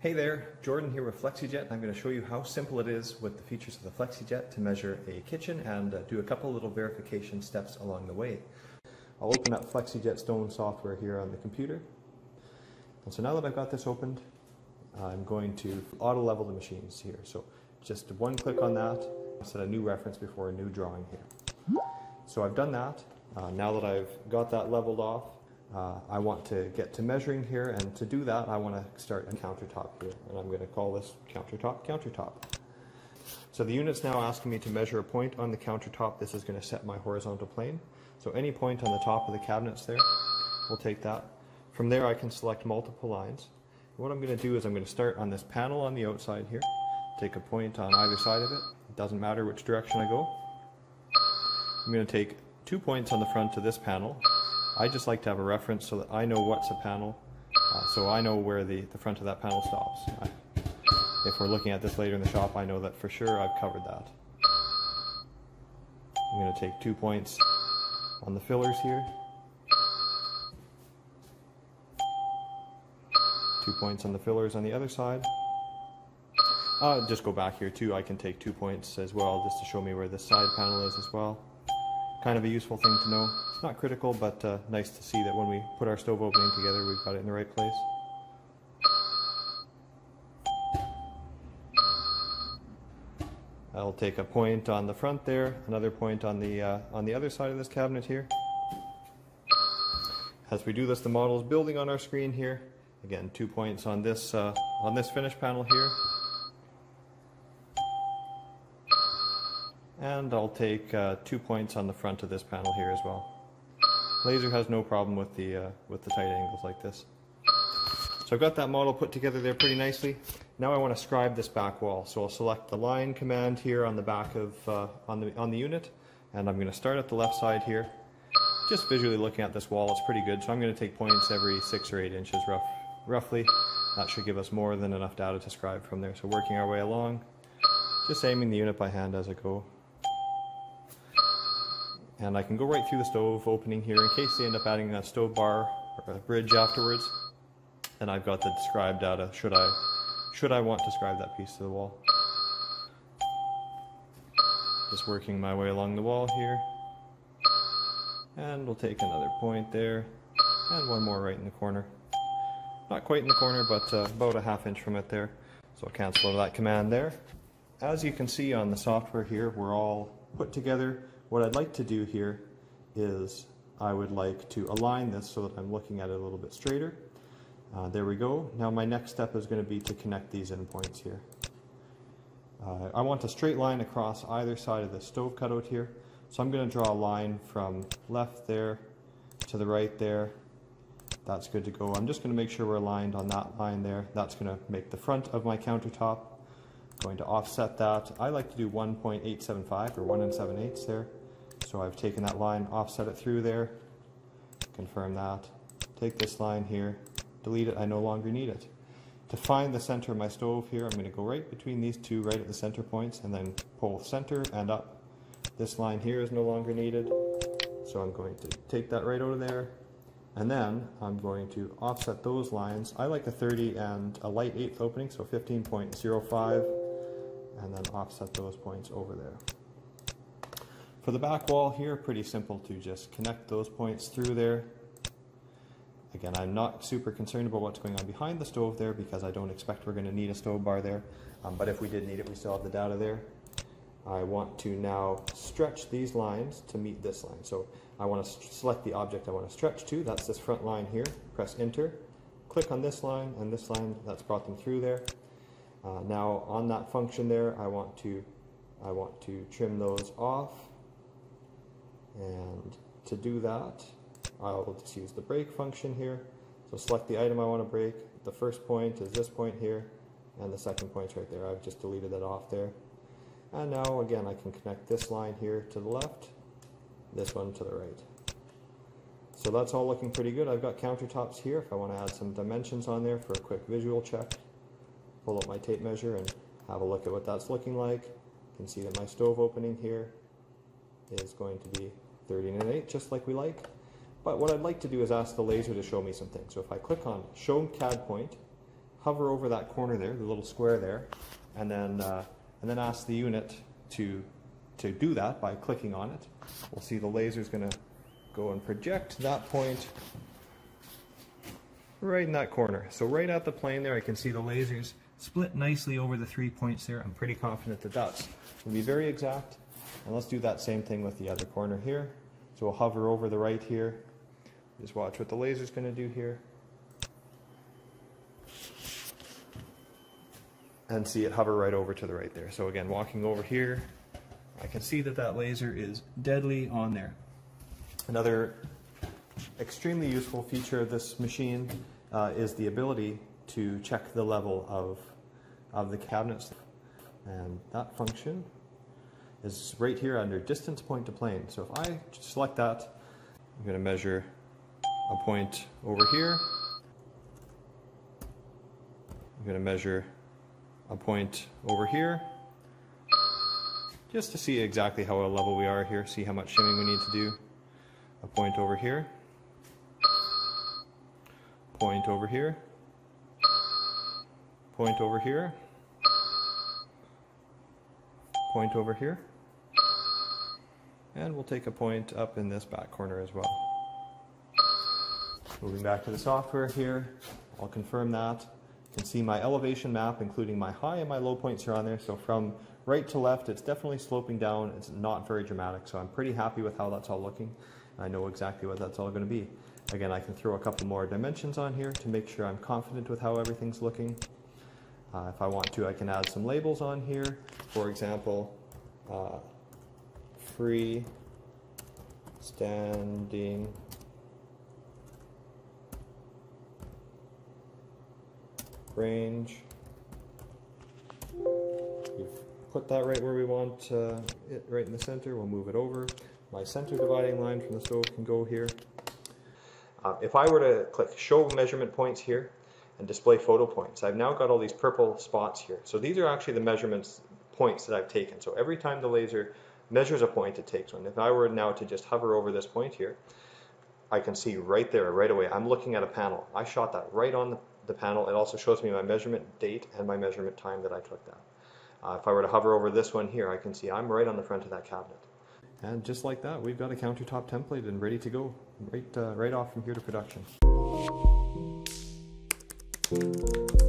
Hey there, Jordan here with FlexiJet I'm going to show you how simple it is with the features of the FlexiJet to measure a kitchen and uh, do a couple little verification steps along the way. I'll open up FlexiJet Stone software here on the computer. And so now that I've got this opened, I'm going to auto level the machines here. So just one click on that, set a new reference before a new drawing here. So I've done that. Uh, now that I've got that leveled off, uh, I want to get to measuring here, and to do that, I want to start a countertop here, and I'm going to call this countertop countertop. So the unit's now asking me to measure a point on the countertop. This is going to set my horizontal plane. So any point on the top of the cabinets there, we'll take that. From there, I can select multiple lines. what I'm going to do is I'm going to start on this panel on the outside here, take a point on either side of it. It doesn't matter which direction I go. I'm going to take two points on the front of this panel, I just like to have a reference so that I know what's a panel, uh, so I know where the, the front of that panel stops. I, if we're looking at this later in the shop, I know that for sure I've covered that. I'm going to take two points on the fillers here. Two points on the fillers on the other side. Uh, just go back here too, I can take two points as well just to show me where the side panel is as well kind of a useful thing to know. It's not critical, but uh, nice to see that when we put our stove opening together, we've got it in the right place. I'll take a point on the front there, another point on the uh, on the other side of this cabinet here. As we do this, the model is building on our screen here. Again, two points on this uh, on this finish panel here, And I'll take uh, two points on the front of this panel here as well. Laser has no problem with the, uh, with the tight angles like this. So I've got that model put together there pretty nicely. Now I want to scribe this back wall. So I'll select the line command here on the back of, uh, on, the, on the unit. And I'm going to start at the left side here. Just visually looking at this wall, it's pretty good. So I'm going to take points every six or eight inches rough, roughly. That should give us more than enough data to scribe from there. So working our way along, just aiming the unit by hand as I go. And I can go right through the stove opening here in case they end up adding a stove bar or a bridge afterwards. And I've got the described data should I, should I want to scribe that piece to the wall. Just working my way along the wall here. And we'll take another point there. And one more right in the corner. Not quite in the corner, but uh, about a half inch from it there. So I'll cancel that command there. As you can see on the software here, we're all put together what I'd like to do here is I would like to align this so that I'm looking at it a little bit straighter. Uh, there we go. Now my next step is going to be to connect these endpoints here. Uh, I want a straight line across either side of the stove cutout here. So I'm going to draw a line from left there to the right there. That's good to go. I'm just going to make sure we're aligned on that line there. That's going to make the front of my countertop going to offset that. I like to do 1.875 or 1 and 7 eighths there. So I've taken that line, offset it through there, confirm that. Take this line here, delete it, I no longer need it. To find the center of my stove here, I'm going to go right between these two, right at the center points, and then pull center and up. This line here is no longer needed, so I'm going to take that right out of there, and then I'm going to offset those lines. I like a 30 and a light eighth opening, so 15.05 and then offset those points over there. For the back wall here, pretty simple to just connect those points through there. Again, I'm not super concerned about what's going on behind the stove there because I don't expect we're going to need a stove bar there. Um, but if we did need it, we still have the data there. I want to now stretch these lines to meet this line. So I want to select the object I want to stretch to. That's this front line here. Press enter. Click on this line and this line. That's brought them through there. Uh, now on that function there, I want to I want to trim those off. And to do that, I'll just use the break function here. So select the item I want to break. The first point is this point here, and the second point's right there. I've just deleted that off there. And now again, I can connect this line here to the left, this one to the right. So that's all looking pretty good. I've got countertops here if I want to add some dimensions on there for a quick visual check pull up my tape measure and have a look at what that's looking like. You can see that my stove opening here is going to be 13 and 8, just like we like. But what I'd like to do is ask the laser to show me some things. So if I click on Show CAD Point, hover over that corner there, the little square there, and then, uh, and then ask the unit to, to do that by clicking on it. We'll see the laser is going to go and project that point right in that corner. So right at the plane there, I can see the lasers split nicely over the three points there. I'm pretty confident that that's to be very exact. And let's do that same thing with the other corner here. So we'll hover over the right here. Just watch what the laser's going to do here. And see it hover right over to the right there. So again, walking over here, I can see that that laser is deadly on there. Another extremely useful feature of this machine uh, is the ability to check the level of, of the cabinets. And that function is right here under distance point to plane. So if I select that, I'm to measure a point over here. I'm going to measure a point over here just to see exactly how level we are here, see how much shimming we need to do. A point over here, point over here, point over here, point over here, and we'll take a point up in this back corner as well. Moving back to the software here, I'll confirm that. You can see my elevation map, including my high and my low points are on there. So from right to left, it's definitely sloping down. It's not very dramatic. So I'm pretty happy with how that's all looking. I know exactly what that's all going to be. Again, I can throw a couple more dimensions on here to make sure I'm confident with how everything's looking. Uh, if I want to, I can add some labels on here. For example, uh, free standing range. We've put that right where we want uh, it, right in the center. We'll move it over. My center dividing line from the stove can go here. Uh, if I were to click show measurement points here and display photo points, I've now got all these purple spots here. So these are actually the measurements points that I've taken. So every time the laser measures a point, it takes one. If I were now to just hover over this point here, I can see right there, right away, I'm looking at a panel. I shot that right on the the panel. It also shows me my measurement date and my measurement time that I took that. Uh, if I were to hover over this one here, I can see I'm right on the front of that cabinet. And just like that, we've got a countertop template and ready to go, right, uh, right off from here to production. Música